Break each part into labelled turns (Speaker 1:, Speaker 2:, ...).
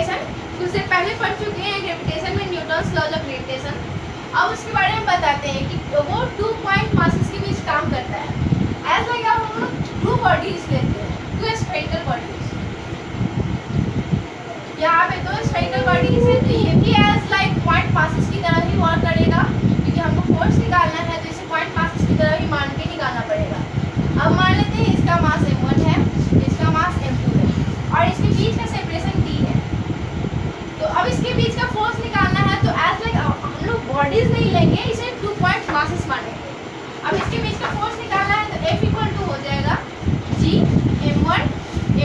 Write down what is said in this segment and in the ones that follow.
Speaker 1: Gravitation उससे पहले पढ़ चुके हैं ग्रेविटेशन में न्यूटन्स लॉज ऑफ़ ग्रेविटेशन अब उसके बारे में बताते हैं कि वो टू पॉइंट मासेस के बीच काम करता है। एज लाइक अब हम लोग टू बॉडीज लेते हैं टू स्पेरिकल बॉडीज यहाँ पे दो स्पेरिकल बॉडीज है तो ये भी एज लाइक पॉइंट मासेस की तरह ही वर्क करेगा क्योंकि हमको फोर्स निकालना है तो इसे पॉइंट मासेस की तरह ही मान के निकालना पड़ेगा अब मान लेते हैं इसका मास m1 है इसका मास m2 है और इसके बीच का सेपरेशन d है तो अब इसके बीच का फोर्स निकालना है तो एज लाइक हम लोग बॉडीज नहीं लेंगे इसे टू पॉइंट मासेस मानेंगे अब इसके बीच का फोर्स निकालना है तो F इक्वल टू हो जाएगा G m1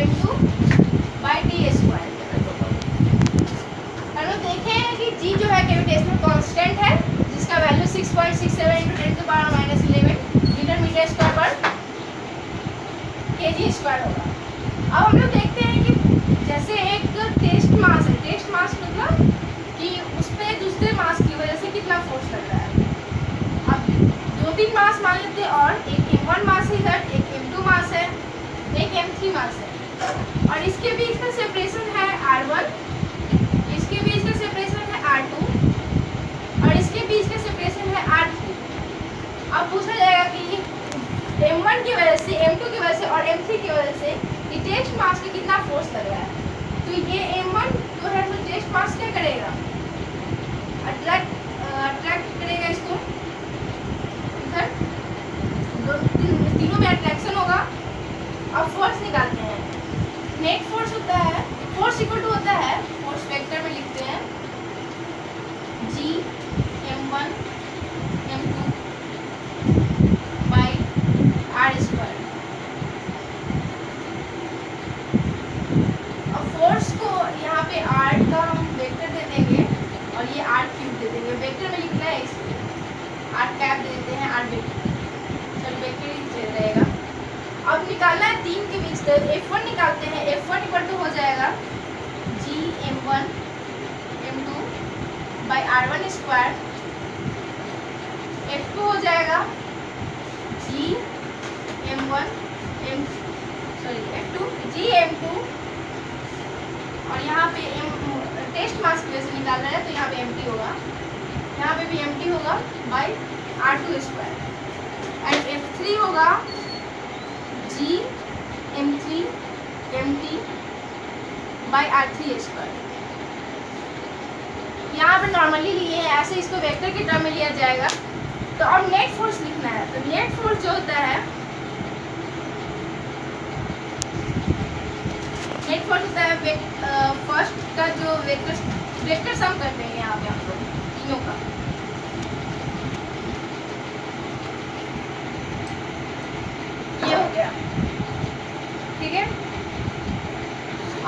Speaker 1: m2 by D square हम लोग देखे हैं कि G जो है ग्रेविटेशनल कांस्टेंट है, जिसका value 6.67 into 10 to the power minus 11 metre metre square पर केजी स्क्वायर होगा। अब हम लोग देखते हैं कि जैसे एक टेस्ट मास है टेस्ट मास मतलब कि उस पर दूसरे मास की वजह से कितना फोर्स लग रहा है अब दो तीन मास मान लेते हैं और एक m1 मास है इधर, एक m2 मास है, एक m3 मास है। और इसके बीच का सेपरेशन है r1 इसके बीच का सेपरेशन है r2 और इसके बीच का सेपरेशन है r3 अब पूछा जाएगा कि m1 की वजह से m2 की वजह से और m3 की वजह से टेस्ट मास पे कितना फोर्स लग रहा है। तो ये m1 जो है वो टेस्ट मास क्या करेगा? अट्रैक्ट अट्रैक्ट करेगा इसको इधर दो तीन- तीनों में अट्रैक्शन होगा अब फोर्स निकालते हैं नेट फोर्स होता है फोर्स इक्वल टू होता है फोर्स वेक्टर में लिखते हैं G M one M two by R square अब फोर्स को यहाँ पे आर का हम वेक्टर दे देंगे और ये आर क्यूब दे देंगे। वेक्टर में लिखना है इसलिए आर कैप दे देते हैं आर वेक्टर चलो वेक्टर ही चल रहेगा अब निकालना है का एफ़ वन निकालते हैं। एफ़ वन इक्वल टू हो जाएगा G M one M two by R one square F two हो जाएगा G M one M sorry F two G M two और यहाँ पे एम टेस्ट मास की वजह से निकाल रहा है तो यहाँ पे एम टी होगा। यहाँ पे भी एम टी होगा by R two square and F three होगा G M three M T by R three square यहाँ पे नॉर्मली लिए हैं, ऐसे इसको वेक्टर के टर्म में लिया जाएगा। तो अब नेट फोर्स लिखना है। तो नेट फोर्स जो होता है नेट फोर्स होता है फ़र्स्ट का जो वेक्टर वेक्टर सम करते हैं यहाँ पे हम लोग तीनों का। ये हो गया। ठीक है?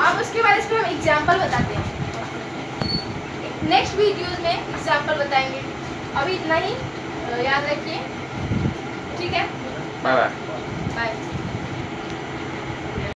Speaker 1: अब उसके बाद इसको हम एग्ज़ाम्पल बताते हैं। नेक्स्ट वीडियोज़ में एग्ज़ाम्पल बताएँगे। अभी इतना ही याद रखिए। ठीक है?
Speaker 2: Bye bye
Speaker 1: bye